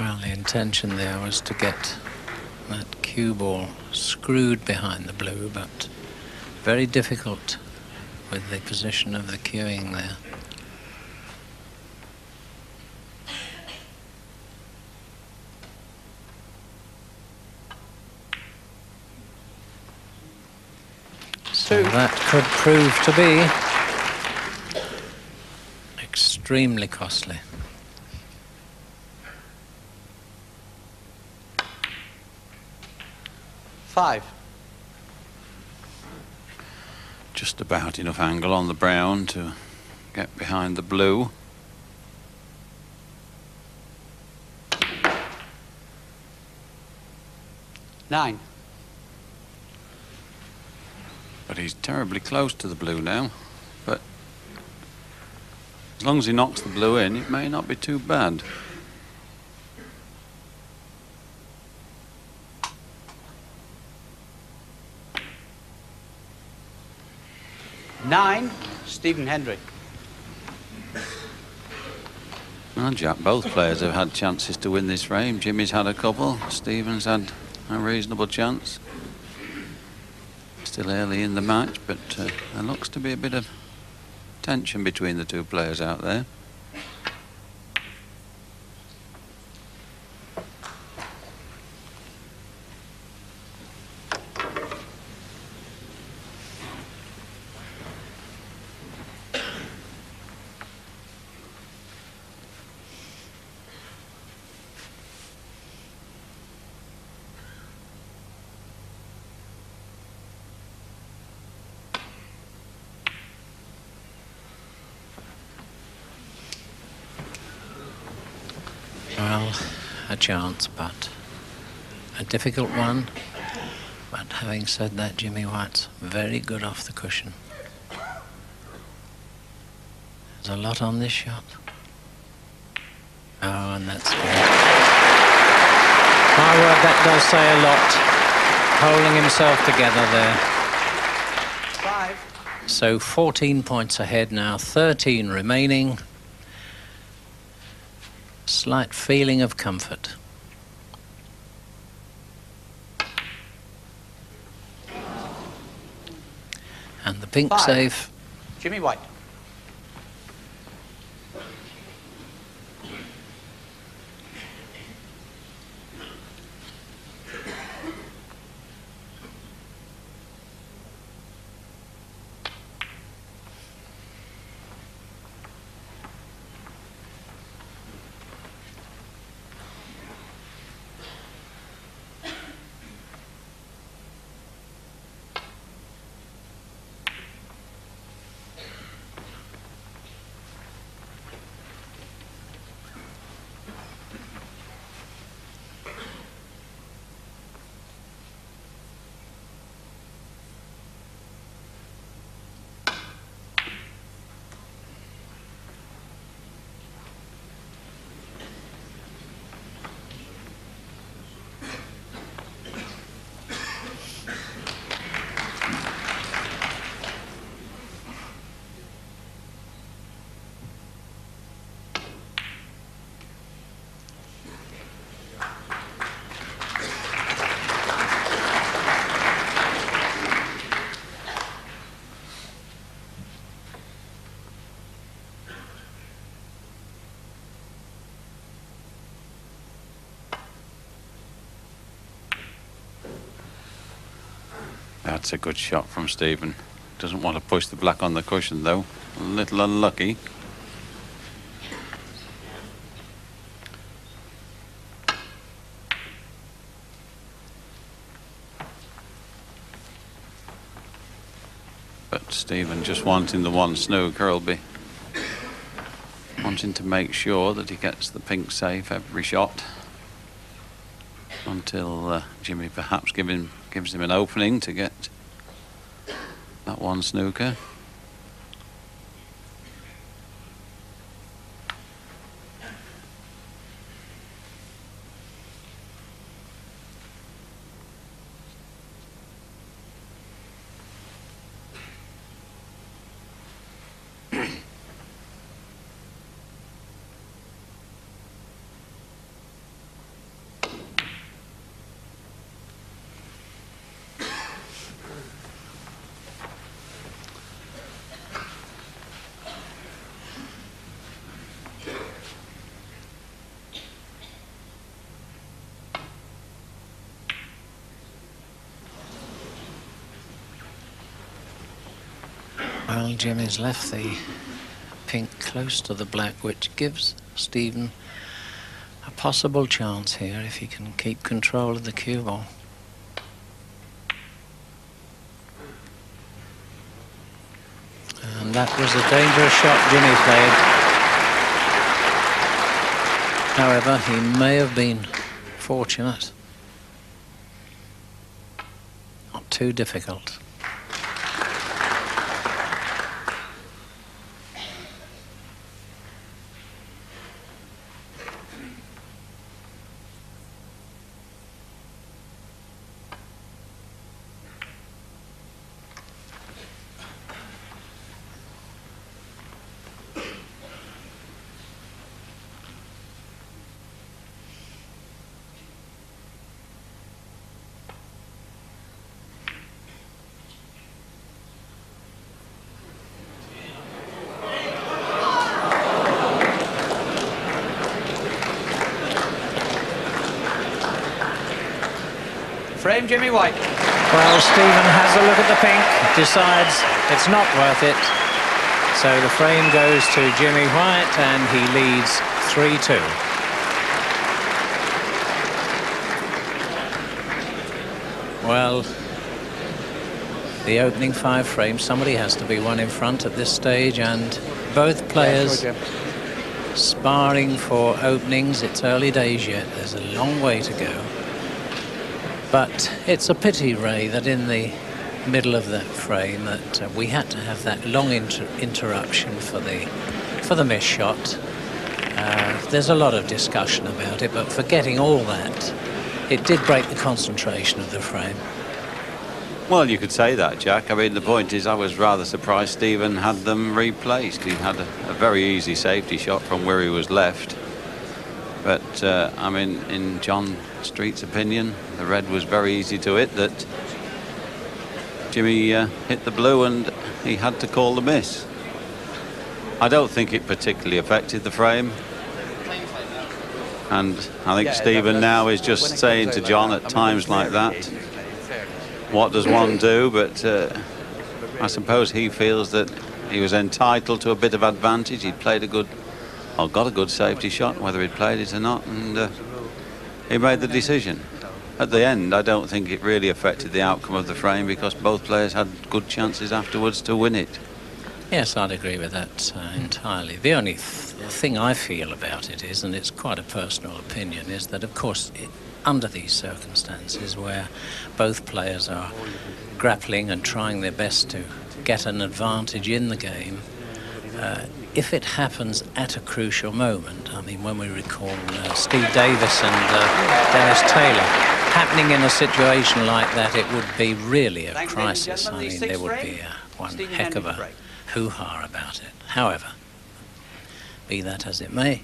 Well, the intention there was to get that cue ball screwed behind the blue, but very difficult with the position of the cueing there. So that could prove to be extremely costly. Five. Just about enough angle on the brown to get behind the blue. Nine. But he's terribly close to the blue now. But as long as he knocks the blue in, it may not be too bad. Nine. Stephen Hendry. Well, Jack, both players have had chances to win this frame. Jimmy's had a couple. Stephen's had a reasonable chance. Still early in the match, but uh, there looks to be a bit of tension between the two players out there. Well, a chance, but a difficult one. But having said that, Jimmy White's very good off the cushion. There's a lot on this shot. Oh, and that's good. My word, that does say a lot. Holding himself together there. Five. So 14 points ahead now, 13 remaining. Slight feeling of comfort. And the pink Five. safe Jimmy White. That's a good shot from Stephen. Doesn't want to push the black on the cushion though. A little unlucky. But Stephen just wanting the one will be wanting to make sure that he gets the pink safe every shot until uh, Jimmy perhaps give him, gives him an opening to get that one Well, Jimmy's left the pink close to the black, which gives Stephen a possible chance here if he can keep control of the cue ball. And that was a dangerous shot Jimmy played. However, he may have been fortunate. Not too difficult. Frame Jimmy White. Well, Stephen has a look at the pink, decides it's not worth it. So the frame goes to Jimmy White and he leads 3-2. Well, the opening five frames, somebody has to be one in front at this stage and both players Yeah, sparring for openings. It's early days yet. There's a long way to go. But it's a pity, Ray, that in the middle of that frame that uh, we had to have that long inter interruption for the for the miss shot. Uh, there's a lot of discussion about it, but forgetting all that, it did break the concentration of the frame. Well, you could say that, Jack. I mean, the point is, I was rather surprised Stephen had them replaced. He had a, a very easy safety shot from where he was left. But, uh, I mean, in John Street's opinion, the red was very easy to hit, that Jimmy uh, hit the blue and he had to call the miss. I don't think it particularly affected the frame. And I think Yeah, Stephen now is just saying to John like at that, I mean, times like that, what does one do? But uh, I suppose he feels that he was entitled to a bit of advantage. He'd played a good, or got a good safety shot, whether he'd played it or not, and uh, he made the decision. At the end, I don't think it really affected the outcome of the frame because both players had good chances afterwards to win it. Yes, I'd agree with that uh, entirely. The only th thing I feel about it is, and it's quite a personal opinion, is that of course, it, under these circumstances where both players are grappling and trying their best to get an advantage in the game, uh, if it happens at a crucial moment, I mean, when we recall uh, Steve Davis and uh, Dennis Taylor happening in a situation like that, it would be really a Thank you, ladies and crisis. I mean, there would be uh, one heck of a hoo-ha about it. However, be that as it may,